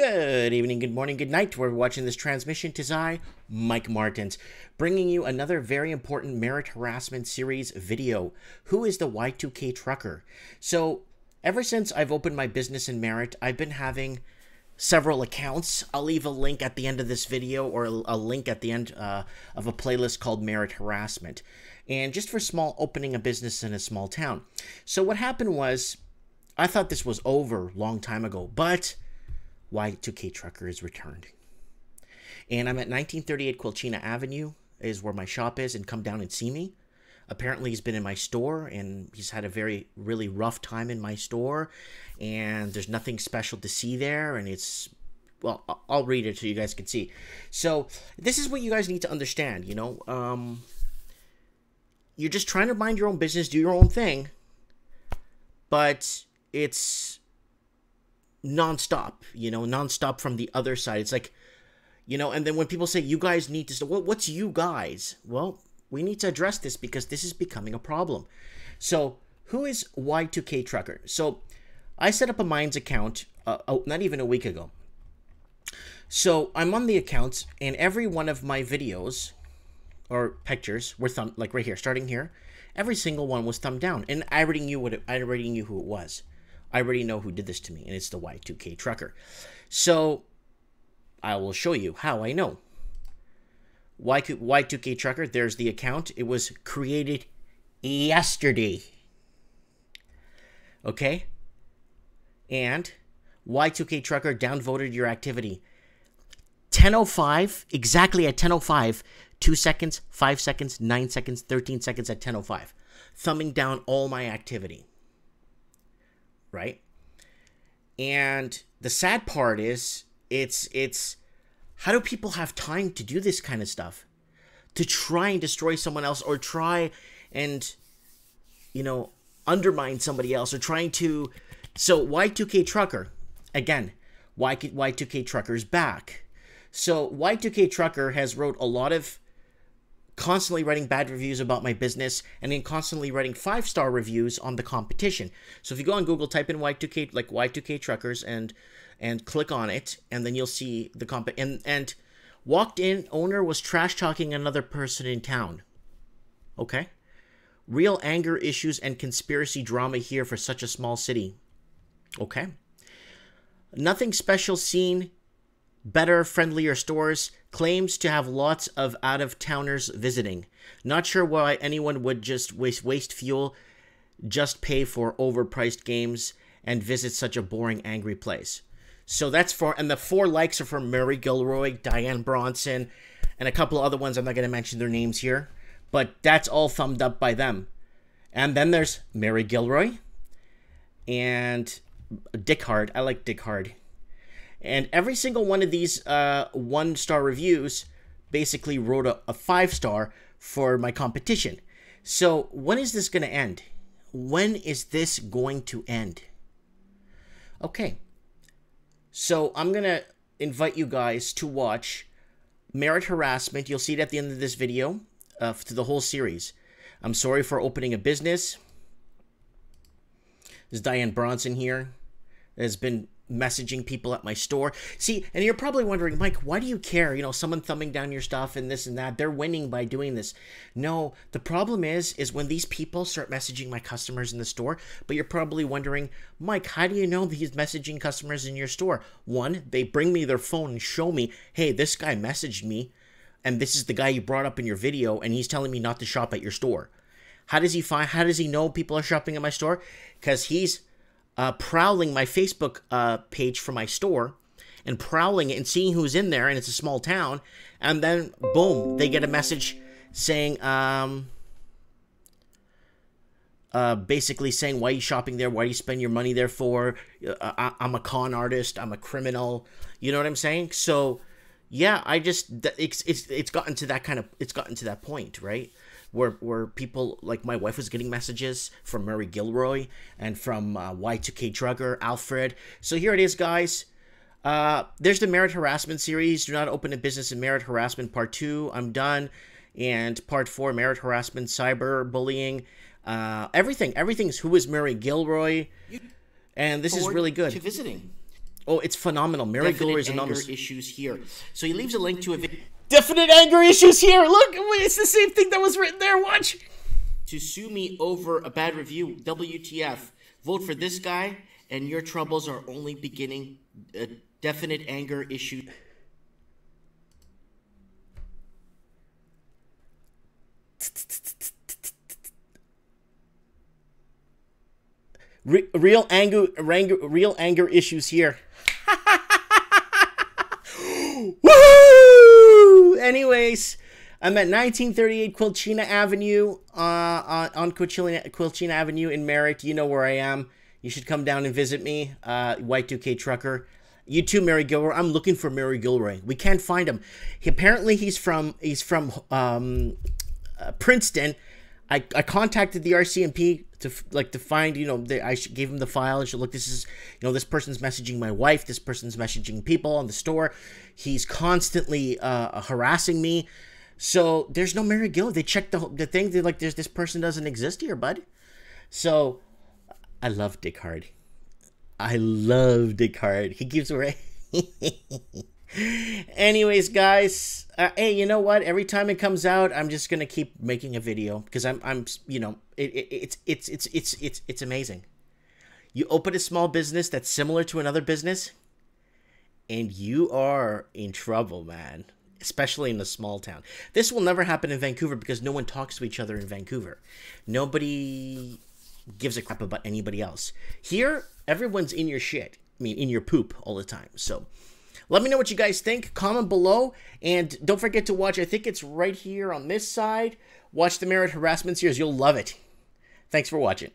Good evening, good morning, good night. We're watching this transmission. Tis I, Mike Martins, bringing you another very important Merritt harassment series video. Who is the Y2K trucker? So, ever since I've opened my business in Merritt, I've been having several accounts. I'll leave a link at the end of this video or a link at the end uh, of a playlist called Merritt Harassment. And just for small opening a business in a small town. So, what happened was, I thought this was over long time ago, but Y2K Trucker is returned. And I'm at 1938 Quilchena Avenue, is where my shop is, and come down and see me. Apparently, he's been in my store and he's had a very, really rough time in my store. And there's nothing special to see there. And it's, well, I'll read it so you guys can see. So, this is what you guys need to understand, you know. Um, you're just trying to mind your own business, do your own thing. But it's nonstop, you know, nonstop from the other side. It's like, you know, and then when people say you guys need to, well, what's you guys? Well, we need to address this because this is becoming a problem. So, who is Y2K Trucker? So, I set up a Minds account, uh, oh, not even a week ago. So, I'm on the account, and every one of my videos or pictures were thumb like right here, starting here. Every single one was thumbed down, and I already knew what it, I already knew who it was. I already know who did this to me, and it's the Y2K trucker. So I will show you how I know. Y2K trucker, there's the account. It was created yesterday. Okay? And Y2K trucker downvoted your activity. 1005, exactly at 1005, 2 seconds, 5 seconds, 9 seconds, 13 seconds at 1005. Thumbing down all my activity right? And the sad part is it's it's how do people have time to do this kind of stuff? To try and destroy someone else or try and you know undermine somebody else or trying to so Y2K trucker again Y Y2K trucker is back. So Y2K trucker has wrote a lot of constantly writing bad reviews about my business and then constantly writing five star reviews on the competition. So if you go on Google, type in Y2K like Y2K truckers and and click on it, and then you'll see the comp and and walked in owner was trash talking another person in town. Okay. Real anger issues and conspiracy drama here for such a small city. Okay. Nothing special seen better, friendlier stores, claims to have lots of out of towners visiting. Not sure why anyone would just waste, waste fuel, just pay for overpriced games, and visit such a boring, angry place. So that's for, and the four likes are from Mary Gilroy, Diane Bronson, and a couple other ones. I'm not going to mention their names here, but that's all thumbed up by them. And then there's Mary Gilroy and Dick Hard. I like Dick Hard. And every single one of these uh, one star reviews basically wrote a, a five star for my competition. So when is this going to end? When is this going to end? Okay. So I'm going to invite you guys to watch Merritt Harassment. You'll see it at the end of this video uh, to the whole series. I'm sorry for opening a business. This is Diane Bronson here. Has been messaging people at my store. See, and you're probably wondering, Mike, why do you care? You know, someone thumbing down your stuff and this and that. They're winning by doing this. No, the problem is is when these people start messaging my customers in the store, but you're probably wondering, Mike, how do you know these messaging customers in your store? One, they bring me their phone and show me, "Hey, this guy messaged me and this is the guy you brought up in your video and he's telling me not to shop at your store." How does he find how does he know people are shopping at my store? Cuz he's uh, prowling my Facebook uh, page for my store and prowling it and seeing who's in there, and it's a small town, and then boom, they get a message saying, um, uh, basically saying, why are you shopping there? Why you spend your money there for? Uh, I, I'm a con artist. I'm a criminal. You know what I'm saying? So, yeah, I just it's it's it's gotten to that kind of it's gotten to that point, right? where where people like my wife was getting messages from Murray Gilroy and from uh, Y2K Trucker Alfred. So here it is, guys. Uh, there's the Merritt harassment series. Do not open a business in Merritt harassment part two. I'm done. And part four, Merritt harassment, cyber bullying, uh, everything. Everything's who is Murray Gilroy, and this is really good. To visiting. Oh, it's phenomenal. Mary Gilroy is anonymous. issues here. So he leaves a link to a video Definite anger issues here. Look, it's the same thing that was written there. Watch. to sue me over a bad review. WTF? Vote for this guy, and your troubles are only beginning. A definite anger issue. Re- real anger, real anger issues here. Woo! Anyways, I'm at 1938 Quilchena Avenue, uh, on, on Quilchena, Quilchena Avenue in Merritt. You know where I am. You should come down and visit me, uh, Y2K Trucker. You too, Mary Gilroy. I'm looking for Mary Gilroy. We can't find him. He, apparently, he's from he's from um, uh, Princeton. I, I contacted the RCMP to like to find you know I gave him the file. Should look. This is you know this person's messaging my wife. This person's messaging people on the store. He's constantly uh, harassing me. So there's no Mary Gill. They checked the the thing. They're like, there's this person doesn't exist here, bud. So I love Dick Hard. I love Dick Hard. He gives away. Anyways, guys, uh, hey, you know what? Every time it comes out, I'm just gonna keep making a video because I'm, I'm, you know, it, it, it's, it's, it's, it's, it's, it's amazing. You open a small business that's similar to another business, and you are in trouble, man. Especially in a small town. This will never happen in Vancouver because no one talks to each other in Vancouver. Nobody gives a crap about anybody else. Here, everyone's in your shit. I mean, in your poop all the time. So, let me know what you guys think. Comment below. And don't forget to watch, I think it's right here on this side. Watch the Merritt Harassment series. You'll love it. Thanks for watching.